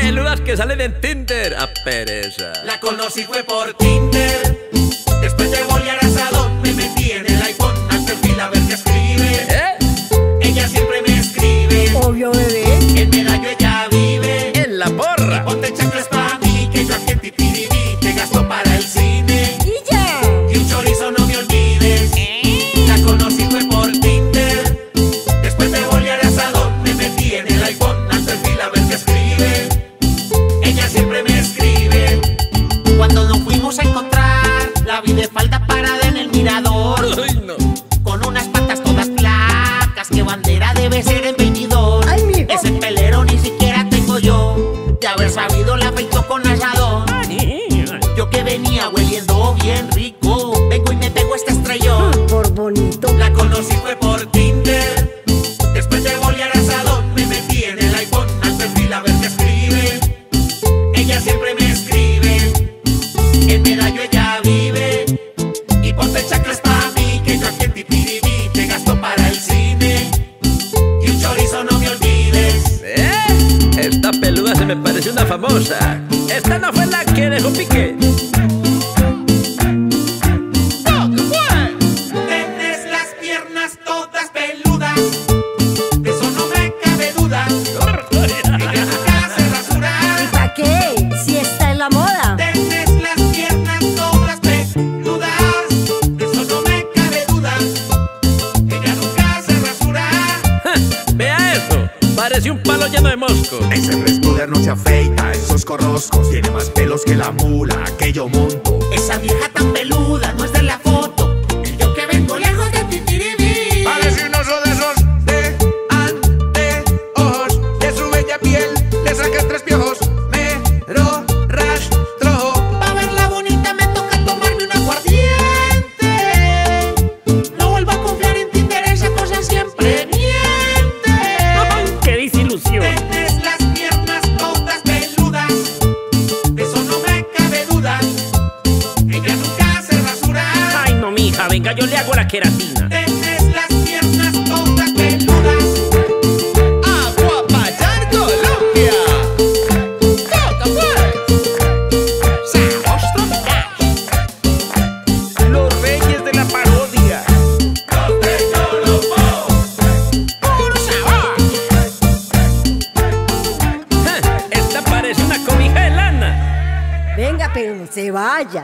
peludas que salen en Tinder. A pereza. La conocí fue por Tinder. Después de volver De haber sabido la afeitó con asadón. Yo que venía hueliendo bien rico. parece una famosa. Esta no fue la que dejó pique. parece un palo lleno de moscos. Ese no se afeita, esos corroscos. Tiene más pelos que la mula que yo monto. Esa vieja yo le hago la queratina. Tenés las piernas todas peludas. Aguapayar, Colombia. Los reyes de la parodia. Puro sabor. Esta parece una cobija de lana. Venga, pero no se vaya.